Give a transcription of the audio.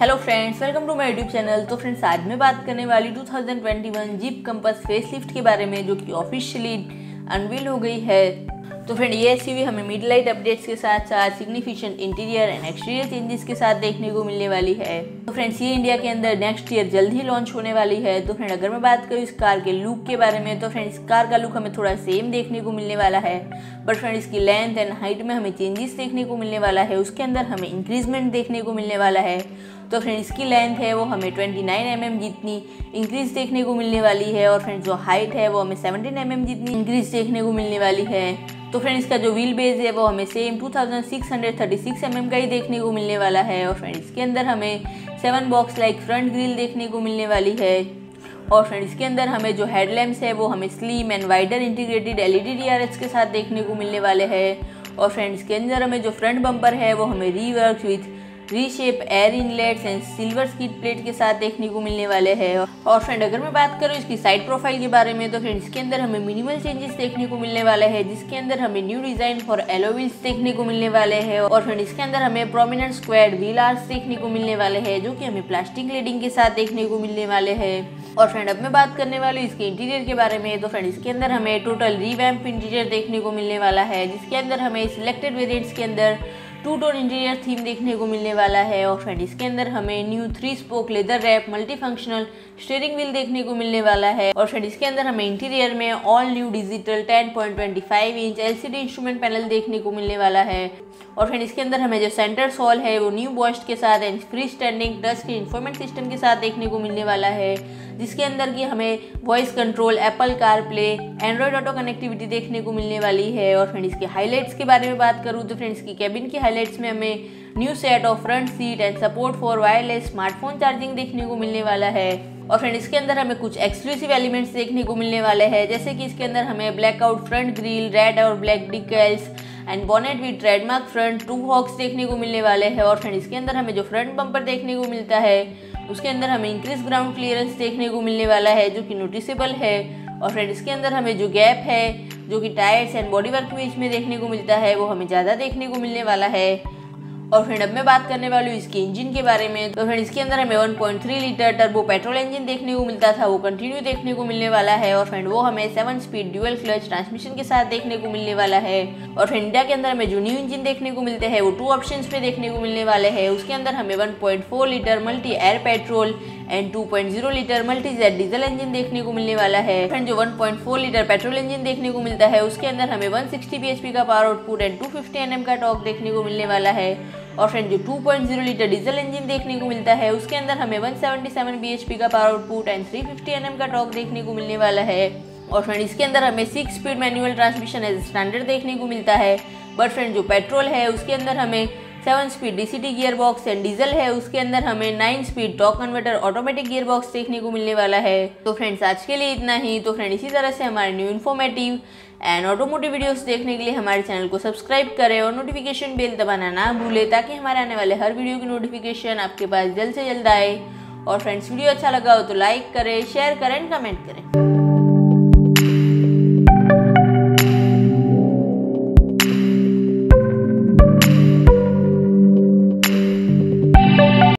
Hello friends welcome to my YouTube channel तो friends आज मैं बात करने वाली 2021 जीप कंपस फेसलिफ्ट के बारे में, जो कि ऑफिशियली अनवील हो गई है। तो फ्रेंड ये एस हमें मिड लाइट अपडेट्स के साथ साथ significant interior and exterior changes के साथ देखने को मिलने वाली है। तो फ्रेंड्स ये इंडिया के अंदर नेक्स्ट ईयर जल्द ही लॉन्च होने वाली है। तो फ्रेंड अगर मैं बात करूँ इस कार के लुक के बारे में तो फ्रेंड इस कार का लुक हमें थोड़ा सेम देखने को मिलने वाला है। बट फ्रेंड इसकी लेंथ एंड हाइट में हमें चेंजेस देखने को मिलने वाला है। उसके अंदर हमें इंक्रीजमेंट देखने को मिलने वाला है। तो फ्रेंड इसकी लेंथ है वो हमें 29 नाइन mm जितनी इंक्रीज देखने को मिलने वाली है। और फ्रेंड जो हाइट है वो हमें 17 mm जितनी इंक्रीज देखने को मिलने वाली है। तो फ्रेंड इसका जो व्हील बेस है, वो हमें सेम 2636 mm का ही देखने को मिलने वाला है और फ्रेंड इसके अंदर हमें seven box like front grille देखने को मिलने वाली है। और फ्रेंड इसके अंदर हमें जो हेडलैम्प्स है, वो हमें slim and wider integrated LED DRH के साथ देखने को मिलने वाले है। और फ्रेंड्स के अंदर हमें जो फ्रंट बम्पर है, वो हमें rework with reshape air inlets and silver skid plate के साथ देखने को मिलने वाले हैं। और फ्रेंड अगर मैं बात करूँ इसकी साइड प्रोफ़ाइल के बारे में तो फ्रेंड इसके अंदर हमें मिनिमल चेंजेस देखने को मिलने वाले हैं, जिसके अंदर हमें न्यू डिज़ाइन फॉर एलोविल्स देखने को मिलने वाले हैं। और फ्रेंड इसके अंदर हमें प्रोमिनेंट स्क्वाड व्हील आर्स देखने को मिलने वाले हैं, जो कि हमें प्लास्टिक लेडिंग के साथ देखने को मिलने वाले हैं। और फ्रेंड अब मैं बात करने वाली हूँ इसके इंटीरियर के बारे में तो फ्रेंड इसके अंदर हमें टोटल रीवैम्प इंटीरियर देखने को मिलने वाला है, जिसके अंदर हमें सिलेक्टेड वेरियंट्स के अंदर टू टोन इंटीरियर थीम देखने को मिलने वाला है और फ्रेंड, इसके अंदर हमें new three spoke leather wrap multi functional steering wheel देखने को मिलने वाला है। और फ्रेंड, इसके अंदर हमें इंटीरियर में all new digital 10.25 inch LCD instrument panel देखने को मिलने वाला है। और फ्रेंड, इसके अंदर हमें जो सेंटर सॉल है, वो न्यू बॉस्ट के साथ एंड फ्री स्टैंडिंग डस्ट के इन्फॉर्मेंट सिस्टम के साथ देखने को मिलने वाला है। जिसके अंदर की हमें voice control Apple CarPlay Android auto connectivity देखने को मिलने वाली है। और फ्रेंड इसके हाईलाइट्स के बारे में बात करूँ तो फ्रेंड्स की कैबिन की हाईलाइट्स में हमें new set of front seat and support for wireless smartphone charging देखने को मिलने वाला है। और फ्रेंड इसके अंदर हमें कुछ एक्सक्लूसिव एलिमेंट्स देखने को मिलने वाले हैं, जैसे कि इसके अंदर हमें ब्लैकआउट फ्रंट ग्रिल रेड और black decals and bonnet with trademark front tow hooks देखने को मिलने वाले हैं। और फ्रेंड इसके अंदर हमें जो फ्रंट बम्पर देखने को मिलता है उसके अंदर हमें इंक्रीज ग्राउंड क्लियरेंस देखने को मिलने वाला है, जो कि नोटिसेबल है। और फ्रेंड इसके अंदर हमें जो गैप है, जो कि टायर्स एंड बॉडी वर्क में इसमें देखने को मिलता है, वो हमें ज़्यादा देखने को मिलने वाला है। और फ्रेंड अब मैं बात करने वाली हूँ इसके इंजन के बारे में। तो फ्रेंड इसके अंदर हमें 1.3 लीटर टर्बो पेट्रोल इंजन देखने को मिलता था, वो कंटिन्यू देखने को मिलने वाला है और फ्रेंड वो हमें seven speed dual clutch transmission के साथ देखने को मिलने वाला है। और फ्रेंड इंडिया के अंदर हमें जो न्यू इंजन देखने को मिलते हैं, वो टू ऑप्शन पे देखने को मिलने वाले है। उसके अंदर हमें one litre multi air petrol and 2.0 litre multi jet diesel engine देखने को मिलने वाला है। फ्रेंड जो 1.4 लीटर पेट्रोल इंजन देखने को मिलता है, उसके अंदर हमें 160 bhp का पावर आउटपुट एंड 250 nm का टॉक देखने को मिलने वाला है। और फ्रेंड जो 2.0 लीटर डीजल इंजन देखने को मिलता है, उसके अंदर हमें 177 bhp का पावर आउटपुट एंड 350 nm का टॉक देखने को मिलने वाला है। और फ्रेंड इसके अंदर हमें six speed manual transmission as standard देखने को मिलता है। बट फ्रेंड जो पेट्रोल है, उसके अंदर हमें seven speed DCT gear box and diesel है। उसके अंदर हमें nine speed torque converter automatic gear box देखने को मिलने वाला है। तो फ्रेंड्स आज के लिए इतना ही। तो फ्रेंड इसी तरह से हमारे new informative and automotive videos देखने के लिए हमारे चैनल को सब्सक्राइब करें और नोटिफिकेशन बेल दबाना ना भूलें, ताकि हमारे आने वाले हर वीडियो की नोटिफिकेशन आपके पास जल्द से जल्द आए। और फ्रेंड्स वीडियो अच्छा लगा हो तो लाइक करें शेयर करें एंड कमेंट करें।